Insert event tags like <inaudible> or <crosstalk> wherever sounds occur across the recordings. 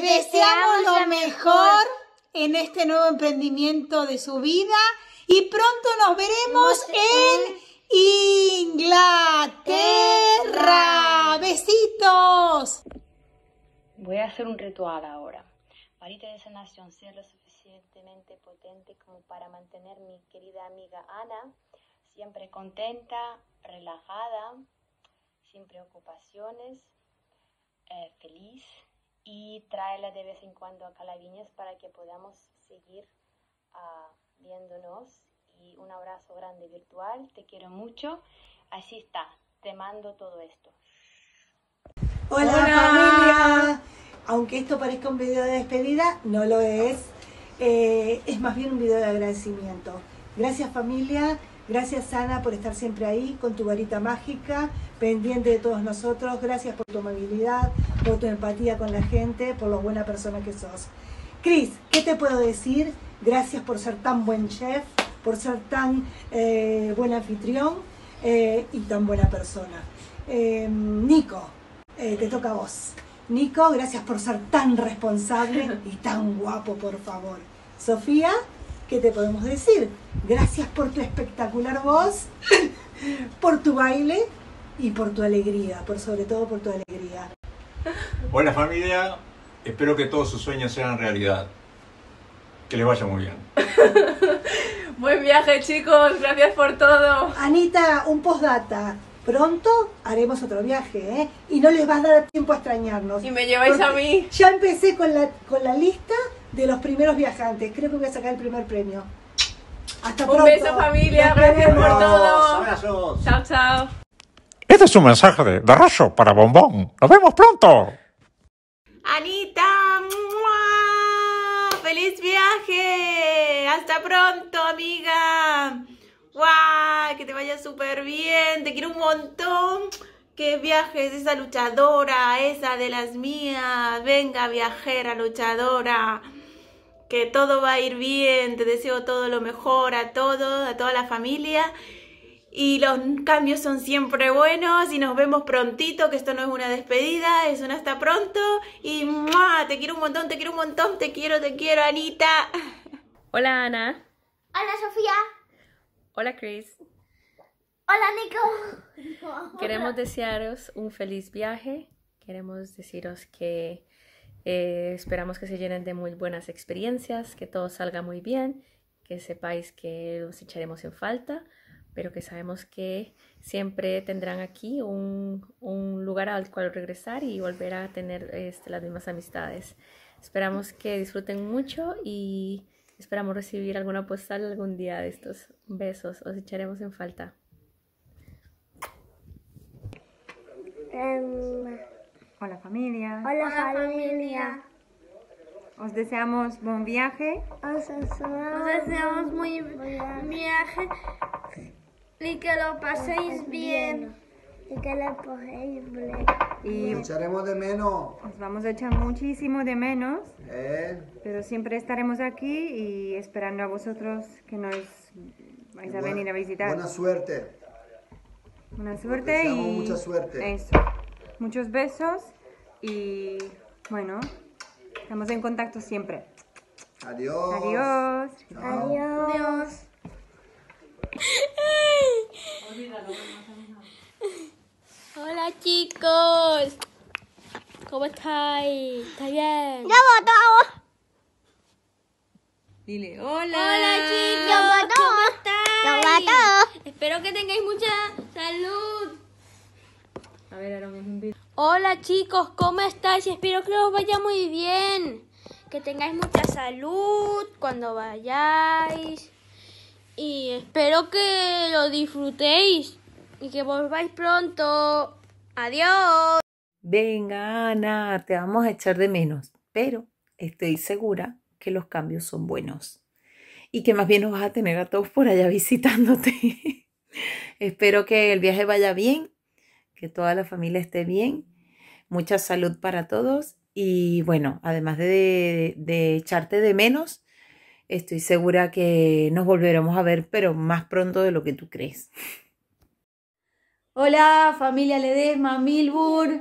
deseamos lo mejor en este nuevo emprendimiento de su vida y pronto nos veremos en Inglaterra. Besitos. Voy a hacer un ritual ahora. Varita de sanación, ser lo suficientemente potente como para mantener mi querida amiga Ana siempre contenta, relajada, sin preocupaciones, eh, feliz y tráela de vez en cuando a Calaviñas para que podamos seguir ah, viéndonos. Y un abrazo grande virtual, te quiero mucho, así está, te mando todo esto. Hola, familia, aunque esto parezca un video de despedida, no lo es, eh, es más bien un video de agradecimiento. Gracias familia, gracias Ana por estar siempre ahí con tu varita mágica, pendiente de todos nosotros, gracias por tu amabilidad, por tu empatía con la gente, por lo buena persona que sos. Cris, ¿qué te puedo decir? Gracias por ser tan buen chef, por ser tan eh, buen anfitrión eh, y tan buena persona. Eh, Nico, te toca a vos. Nico, gracias por ser tan responsable y tan guapo, por favor. Sofía, ¿qué te podemos decir? Gracias por tu espectacular voz, <laughs> por tu baile y por tu alegría, por sobre todo por tu alegría. Hola familia, espero que todos sus sueños sean realidad. Que les vaya muy bien. <laughs> Buen viaje chicos, gracias por todo. Anita, un postdata. Pronto haremos otro viaje, ¿eh? Y no les va a dar tiempo a extrañarnos. Y me lleváis a mí. Ya empecé con la, con la lista de los primeros viajantes. Creo que voy a sacar el primer premio. Hasta pronto. Un beso familia, gracias por todo. Chao, chao. Este es un mensaje de, de Rayo para Bombón. Nos vemos pronto. Anita, ¡feliz viaje! Hasta pronto, amiga. ¡Guau! Que te vaya súper bien. Te quiero un montón. Que viajes, esa luchadora, esa de las mías. Venga, viajera, luchadora. Que todo va a ir bien. Te deseo todo lo mejor a todos, a toda la familia y los cambios son siempre buenos y nos vemos prontito, que esto no es una despedida, es un hasta pronto y te quiero un montón, te quiero un montón, te quiero, te quiero, Anita. <laughs> Hola, Ana. Hola, Sofía. Hola, Chris. Hola, Nico. Queremos desearos un feliz viaje. Queremos deciros que eh, esperamos que se llenen de muy buenas experiencias, que todo salga muy bien, que sepáis que os echaremos en falta pero que sabemos que siempre tendrán aquí un, lugar al cual regresar y volver a tener este, las mismas amistades. Esperamos que disfruten mucho y esperamos recibir alguna postal algún día de estos besos. Os echaremos en falta. Em, hola familia. Hola, familia. Os deseamos buen viaje. Os deseamos, muy buen viaje y que lo paséis bien. Y que lo paséis bien. Y echaremos de menos. Os vamos a echar muchísimo de menos. Eh. Pero siempre estaremos aquí y esperando a vosotros que nos vais a venir a visitar. Buena suerte. Buena suerte y mucha suerte. Eso. Muchos besos y bueno, estamos en contacto siempre. Adiós. Adiós. Adiós. Adiós. Hola chicos, ¿cómo estáis? ¿Está bien? ¡Ya votamos! Dile hola. Hola chicos, ¿cómo estáis? ¡Ya Espero que tengáis mucha salud. Un Hola chicos, ¿cómo estáis? Espero que os vaya muy bien. Que tengáis mucha salud cuando vayáis y espero que lo disfrutéis y que volváis pronto. Adiós. Venga, Ana, te vamos a echar de menos, pero estoy segura que los cambios son buenos y que más bien nos vas a tener a todos por allá visitándote. <laughs> Espero que el viaje vaya bien, que toda la familia esté bien, mucha salud para todos y bueno, además de, de echarte de menos, Estoy segura que nos volveremos a ver, pero más pronto de lo que tú crees. Hola, familia Ledesma, Milbur.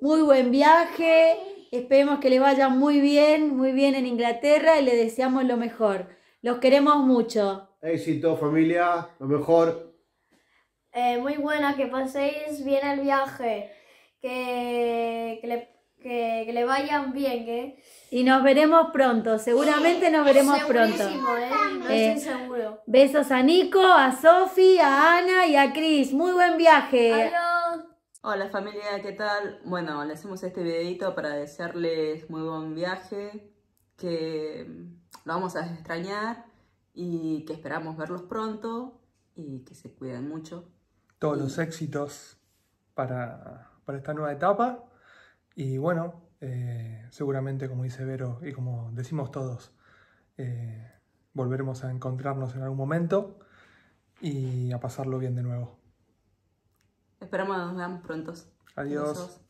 Muy buen viaje. Esperemos que le vaya muy bien, muy bien en Inglaterra y le deseamos lo mejor. Los queremos mucho. Éxito, familia, lo mejor. Eh, muy buena, que paséis bien el viaje, que, que, le, que, que le vayan bien, ¿eh? Y nos veremos pronto, seguramente nos veremos pronto. ¿eh? No Eh, estoy seguro. Besos a Nico, a Sofi, a Ana y a Cris. Muy buen viaje. Adiós. Hola familia, ¿qué tal? Bueno, le hacemos este videito para desearles muy buen viaje, que lo vamos a extrañar y que esperamos verlos pronto y que se cuiden mucho. Todos los éxitos para, para esta nueva etapa. Y bueno, eh, seguramente, como dice Vero y como decimos todos, eh, volveremos a encontrarnos en algún momento y a pasarlo bien de nuevo. Esperamos que nos veamos prontos. Adiós. Besos.